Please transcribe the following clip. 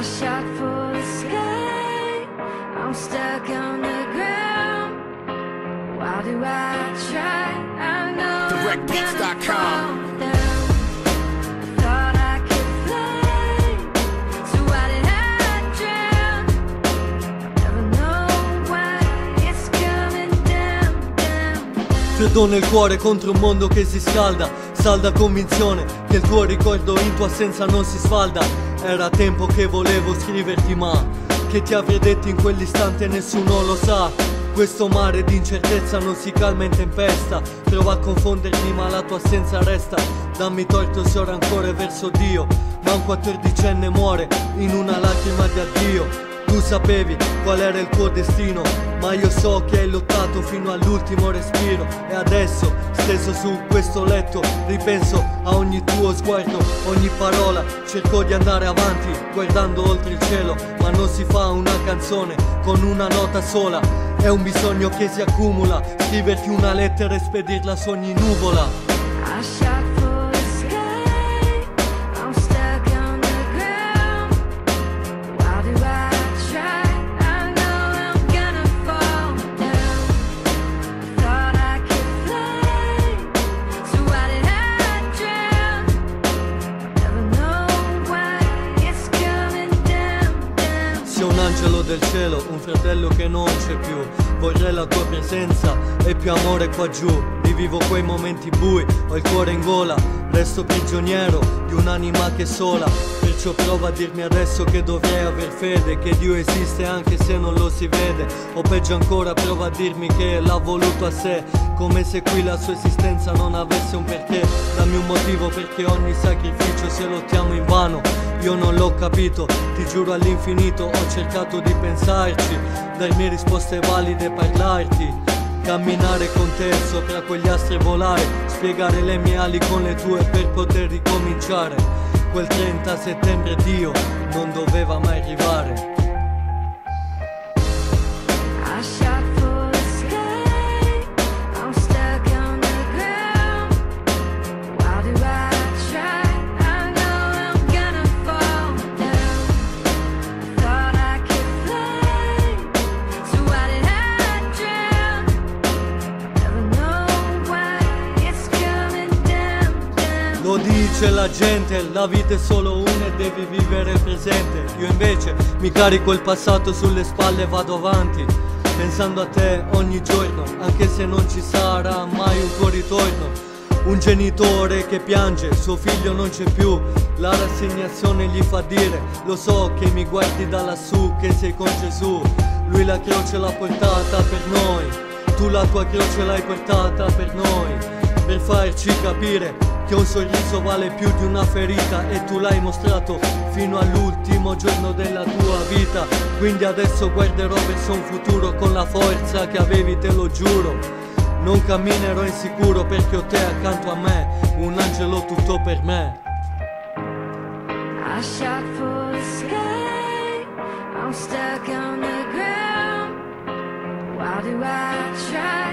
I shot for the sky. I'm stuck on the ground. Why do I try? I know DirectBeats.com. fall down. Thought I could fly, so why did I drown? Never know why it's coming down, down, down. Freddo nel cuore contro un mondo che si scalda Salda convinzione che il tuo ricordo in tua assenza non si sfalda Era tempo che volevo scriverti ma Che ti avrei detto in quell'istante nessuno lo sa. Questo mare di incertezza non si calma in tempesta. Prova a confondermi ma la tua assenza resta. Dammi torto se ora ancora verso Dio Ma un quattordicenne muore in una lacrima di addio tu sapevi qual era il tuo destino, ma io so che hai lottato fino all'ultimo respiro. E adesso, steso su questo letto, ripenso a ogni tuo sguardo, ogni parola. Cerco di andare avanti, guardando oltre il cielo, ma non si fa una canzone con una nota sola. È un bisogno che si accumula, scriverti una lettera e spedirla su ogni nuvola. Angelo del cielo, un fratello che non c'è più. Vorrei la tua presenza e più amore qua giù. Rivivo quei momenti bui, ho il cuore in gola. Resto prigioniero di un'anima che sola. Perciò prova a dirmi adesso che dovrei aver fede, che Dio esiste anche se non lo si vede. O peggio ancora, prova a dirmi che l'ha voluto a sé. Come se qui la sua esistenza non avesse un perché. Dammi un motivo perché ogni sacrificio se lottiamo in vano. Io non l'ho capito, ti giuro all'infinito, ho cercato di pensarci, darmi risposte valide, parlarti. Camminare con te sopra quegli astri e volare, spiegare le mie ali con le tue per poter ricominciare. Quel 30 settembre Dio non doveva mai arrivare. Lo dice la gente, la vita è solo una e devi vivere il presente. Io invece mi carico il passato sulle spalle e vado avanti. Pensando a te ogni giorno, anche se non ci sarà mai un tuo ritorno. Un genitore che piange, suo figlio non c'è più. La rassegnazione gli fa dire, lo so che mi guardi da lassù, che sei con Gesù. Lui la croce l'ha portata per noi, tu la tua croce l'hai portata per noi per farci capire che un sorriso vale più di una ferita e tu l'hai mostrato fino all'ultimo giorno della tua vita. Quindi adesso guarderò verso un futuro con la forza che avevi, te lo giuro. Non camminerò insicuro perché ho te accanto a me, un angelo tutto per me. I shot for the sky. I'm stuck on the ground. Why do I try?